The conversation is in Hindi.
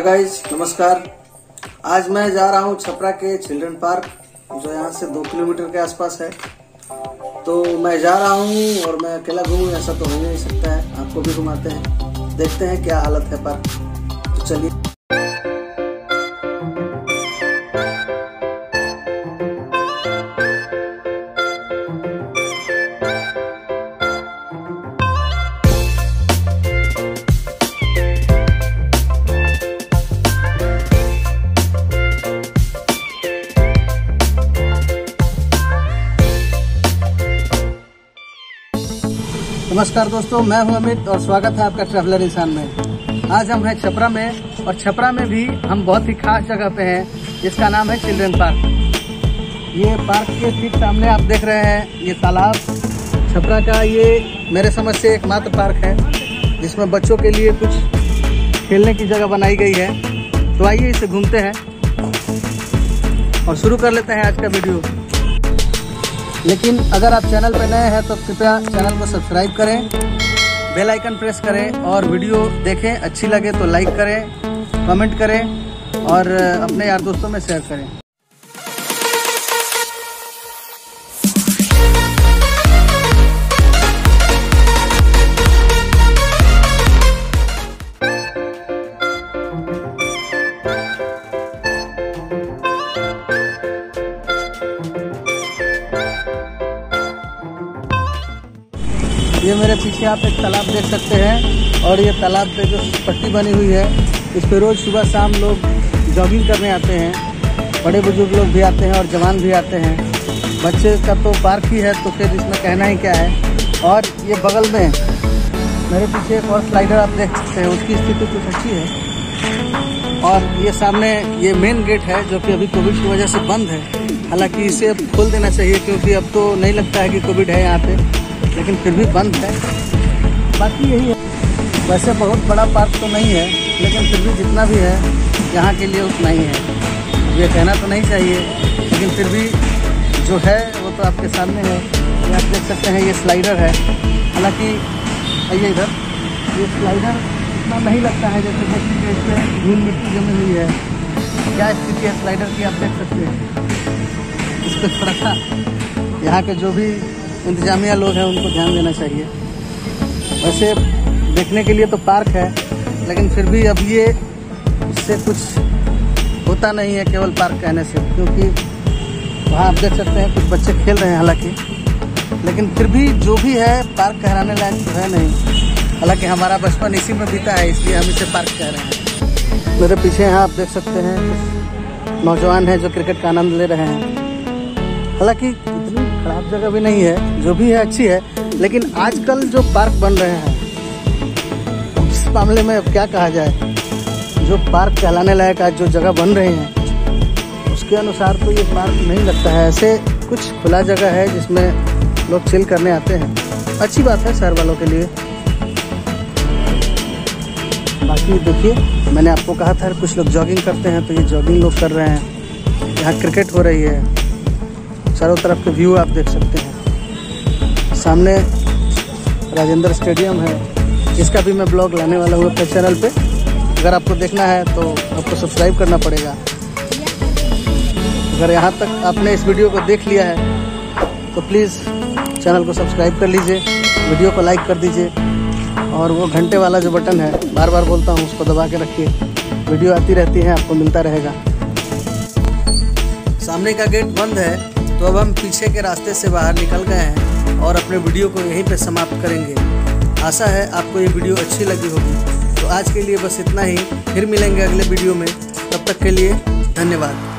गाइज़ नमस्कार। आज मैं जा रहा हूँ छपरा के चिल्ड्रन पार्क, जो यहाँ से दो किलोमीटर के आसपास है। तो मैं जा रहा हूँ और मैं अकेला घूमू, ऐसा तो ही नहीं सकता है। आपको भी घुमाते हैं। देखते हैं क्या हालत है पार्क तो चलिए। नमस्कार दोस्तों, मैं हूँ अमित और स्वागत है आपका ट्रैवलर इंसान में। आज हम हैं छपरा में और छपरा में भी हम बहुत ही खास जगह पे हैं, जिसका नाम है चिल्ड्रन पार्क। ये पार्क के ठीक सामने आप देख रहे हैं, ये तालाब। छपरा का ये मेरे समझ से एकमात्र पार्क है, जिसमें बच्चों के लिए कुछ खेलने की जगह बनाई गई है। तो आइए इसे घूमते हैं और शुरू कर लेते हैं आज का वीडियो। लेकिन अगर आप चैनल पर नए हैं तो कृपया चैनल को सब्सक्राइब करें, बेल आइकन प्रेस करें और वीडियो देखें, अच्छी लगे तो लाइक करें, कमेंट करें और अपने यार दोस्तों में शेयर करें। ये मेरे पीछे आप एक तालाब देख सकते हैं और ये तालाब पे जो पट्टी बनी हुई है, इस पर रोज़ सुबह शाम लोग जॉगिंग करने आते हैं। बड़े बुज़ुर्ग लोग भी आते हैं और जवान भी आते हैं। बच्चे का तो पार्क ही है तो फिर इसमें कहना ही क्या है? और ये बगल में मेरे पीछे एक और स्लाइडर आप देख सकते हैं, उसकी स्थिति कुछ अच्छी है। और ये सामने ये मेन गेट है, जो कि अभी कोविड की वजह से बंद है। हालाँकि इसे खोल देना चाहिए, क्योंकि अब तो नहीं लगता है कि कोविड है यहाँ पे। लेकिन फिर भी बंद है। बाकी यही है। वैसे बहुत बड़ा पार्क तो नहीं है, लेकिन फिर भी जितना भी है, यहाँ के लिए उतना ही है। ये कहना तो नहीं चाहिए, लेकिन फिर भी जो है, वो तो आपके सामने है। ये आप देख सकते हैं, ये स्लाइडर है। हालाँकि, आइए इधर। ये स्लाइडर इतना नहीं लगता है, जैसे कि इस पर धूल मिट्टी जमी हुई है। क्या स्थिति है स्लाइडर की, आप देख सकते हैं। इस पर थोड़ा सा यहाँ के जो भी इंतजामिया लोग हैं, उनको ध्यान देना चाहिए। वैसे देखने के लिए तो पार्क है, लेकिन फिर भी अब ये इससे कुछ होता नहीं है केवल पार्क कहने से, क्योंकि वहाँ आप देख सकते हैं कुछ बच्चे खेल रहे हैं हालाँकि। लेकिन फिर भी जो भी है, पार्क कहराने लायक तो है नहीं। हालाँकि हमारा बचपन इसी में बीता है, इसलिए हम इसे पार्क कह रहे हैं। मेरे पीछे यहाँ आप देख सकते हैं नौजवान हैं जो क्रिकेट का आनंद ले रहे हैं। हालाँकि खराब जगह भी नहीं है, जो भी है अच्छी है, लेकिन आजकल जो पार्क बन रहे हैं इस मामले में अब क्या कहा जाए? जो पार्क कहलाने लायक आज जो जगह बन रहे हैं, उसके अनुसार तो ये पार्क नहीं लगता है। ऐसे कुछ खुला जगह है जिसमें लोग चिल करने आते हैं। अच्छी बात है शहर वालों के लिए। बाकी देखिए, मैंने आपको कहा था, कुछ लोग जॉगिंग करते हैं तो ये जॉगिंग लोग कर रहे हैं। यहाँ क्रिकेट हो रही है। चारों तरफ़ के व्यू आप देख सकते हैं। सामने राजेंद्र स्टेडियम है। इसका भी मैं ब्लॉग लाने वाला हूँ अपने चैनल पे। अगर आपको देखना है तो आपको सब्सक्राइब करना पड़ेगा। अगर यहाँ तक आपने इस वीडियो को देख लिया है तो प्लीज़ चैनल को सब्सक्राइब कर लीजिए वीडियो को लाइक कर दीजिए। और वो घंटे वाला जो बटन है बार बार बोलता हूँ, उसको दबा के रखिए। वीडियो आती रहती है, आपको मिलता रहेगा। सामने का गेट बंद है। तो अब हम पीछे के रास्ते से बाहर निकल गए हैं और अपने वीडियो को यहीं पर समाप्त करेंगे। आशा है आपको ये वीडियो अच्छी लगी होगी। तो आज के लिए बस इतना ही। फिर मिलेंगे अगले वीडियो में। तब तक के लिए धन्यवाद।